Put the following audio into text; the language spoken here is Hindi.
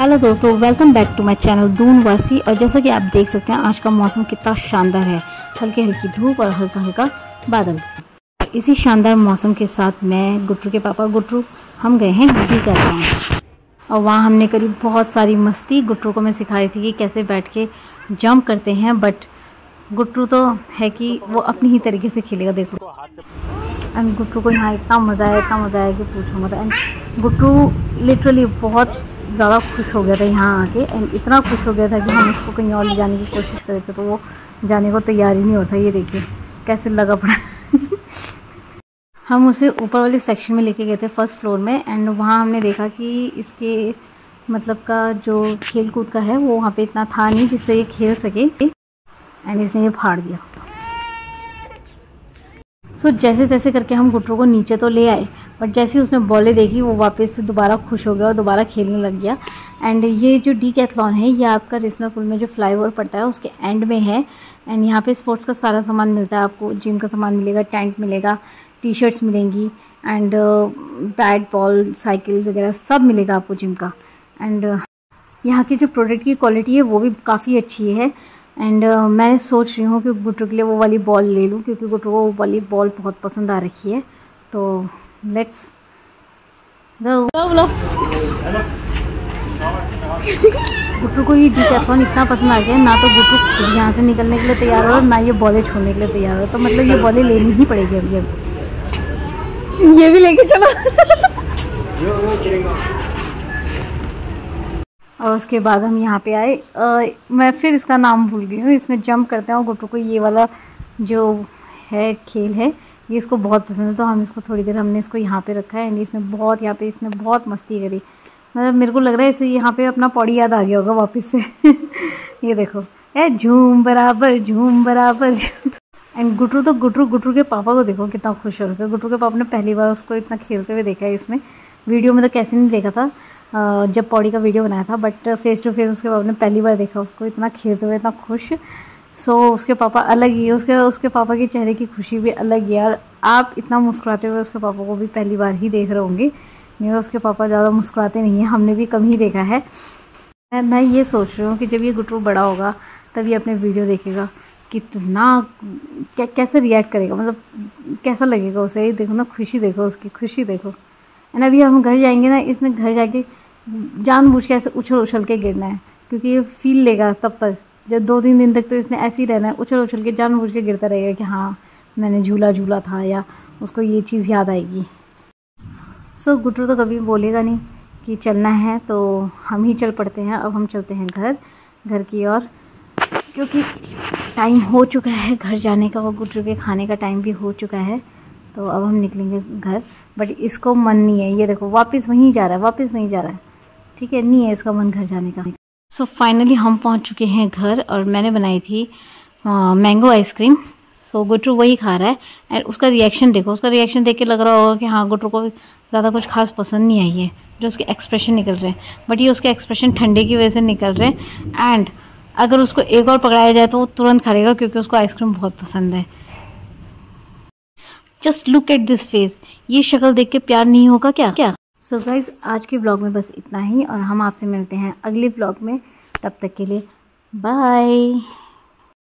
हेलो दोस्तों welcome back to my channel Doon वासी और जैसा कि आप देख सकते हैं, आज का मौसम कितना शानदार है। हल्की हल्की धूप और हल्का हल्का बादल। इसी शानदार मौसम के साथ मैं, गुटरू के पापा गुटरू, हम गए हैं गुटी कर रहे और वहाँ हमने करीब बहुत सारी मस्ती गुट्टू को मैं सिखा रही थी कि कैसे बैठ के जंप करते हैं बट गुट्टू तो है कि वो अपनी ही तरीके से खेलेगा, देखो। एंड गुट्टू को यहाँ इतना मज़ा आया, इतना मज़ा आया कि पूछो मत। एंड गुट्टू लिटरली बहुत ज़्यादा खुश हो गया था यहाँ आके एंड इतना खुश हो गया था कि हम उसको कहीं और ले जाने की कोशिश कर रहे थे तो वो जाने को तैयार ही नहीं होता ये देखिए कैसे लगा पड़ा। हम उसे ऊपर वाले सेक्शन में लेके गए थे फ़र्स्ट फ्लोर में एंड वहाँ हमने देखा कि इसके मतलब का जो खेल कूद का है वो वहाँ पे इतना था नहीं जिससे ये खेल सके। एंड इसने ये फाड़ दिया। सो so, जैसे तैसे करके हम गुटरों को नीचे तो ले आए बट जैसे ही उसने बॉलें देखी वो वापस से दोबारा खुश हो गया और दोबारा खेलने लग गया। एंड ये जो डी कैथलॉन है ये आपका रिश्मा पुल में जो फ्लाई ओवर पड़ता है उसके एंड में है। एंड यहाँ पे स्पोर्ट्स का सारा सामान मिलता है आपको। जिम का सामान मिलेगा टेंट मिलेगा टी शर्ट्स मिलेंगी एंड बैट बॉल साइकिल वगैरह सब मिलेगा आपको जिम का। एंड uh, यहाँ की जो प्रोडक्ट की क्वालिटी है वो भी काफ़ी अच्छी है। एंड uh, मैं सोच रही हूँ कि गुटरू के लिए वो वाली बॉल ले लूँ क्योंकि गुटरू को वो वाली बॉल बहुत पसंद आ रखी है। तो लेट्स बोलो गुट्टू को ये डिकैथलॉन इतना पसंद आ गया ना तो गुट्टू यहाँ से निकलने के लिए तैयार हो ना ये बॉलें छोड़ने के लिए तैयार हो। तो मतलब ये बॉलें लेनी ही पड़ेगी अभी अब। ये भी लेके चलो। और उसके बाद हम यहाँ पे आए। आ, मैं फिर इसका नाम भूल गई हूँ इसमें जंप करते हैं और गुट्टू को ये वाला जो है खेल है ये इसको बहुत पसंद है तो हम इसको थोड़ी देर हमने इसको यहाँ पे रखा है एंड इसने बहुत, यहाँ पे इसने बहुत मस्ती करी। मतलब मेरे को लग रहा है इसे यहाँ पे अपना पौड़ी याद आ गया होगा वापस से। ये देखो। ए, झूम बराबर झूम बराबर। एंड गुटरू तो गुटरू गुटरू के पापा को देखो, कितना खुश हो रखा गुटरू के पापा ने पहली बार उसको इतना खेलते हुए देखा है इसमें। वीडियो में तो कैसे नहीं देखा था जब पौड़ी का वीडियो बनाया था बट फेस टू फेस उसके पापा ने पहली बार देखा उसको, इतना खेलते हुए, इतना खुश। सो so, उसके पापा अलग ही उसके उसके पापा के चेहरे की खुशी भी अलग ही और आप इतना मुस्कुराते हुए उसके पापा को भी पहली बार ही देख रहे होंगे। नहीं तो उसके पापा ज़्यादा मुस्कुराते नहीं हैं हमने भी कम ही देखा है। मैं मैं ये सोच रही हूँ कि जब ये गुटरू बड़ा होगा तब ये अपने वीडियो देखेगा। कितना कैसे रिएक्ट करेगा? मतलब कैसा लगेगा उसे? देखो ना खुशी देखो उसकी खुशी देखो। एंड अभी हम घर जाएँगे ना इसने घर जाके जानबूझ के ऐसे उछल उछल के गिरना है। क्योंकि ये फील लेगा तब तक। जब दो तीन दिन तक तो इसने ऐसे ही रहना है। उछल उछल के जानबूझ के गिरता रहेगा कि हाँ मैंने झूला झूला था या उसको ये चीज़ याद आएगी। सो so, गुटरू तो कभी बोलेगा नहीं कि चलना है तो हम ही चल पड़ते हैं। अब हम चलते हैं घर घर की ओर। क्योंकि टाइम हो चुका है घर जाने का और गुटरू के खाने का टाइम भी हो चुका है तो अब हम निकलेंगे घर। बट इसको मन नहीं है। ये देखो वापस वहीं जा रहा है वापस वहीं जा रहा है। ठीक है नहीं है इसका मन घर जाने का। सो so, फाइनली हम पहुँच चुके हैं घर और मैंने बनाई थी मैंगो आइसक्रीम सो गुटरू वही खा रहा है एंड उसका रिएक्शन देखो उसका रिएक्शन देख के लग रहा होगा कि हाँ गुटरू को ज़्यादा कुछ खास पसंद नहीं आई है जो उसके एक्सप्रेशन निकल रहे हैं. बट ये उसके एक्सप्रेशन ठंडे की वजह से निकल रहे हैं एंड अगर उसको एक और पकड़ाया जाए तो वो तुरंत खा लेगा क्योंकि उसको आइसक्रीम बहुत पसंद है. Just look at this face ये शक्ल देख के प्यार नहीं होगा क्या? क्या? सो so गाइज़ आज के ब्लॉग में बस इतना ही और हम आपसे मिलते हैं अगले ब्लॉग में। तब तक के लिए बाय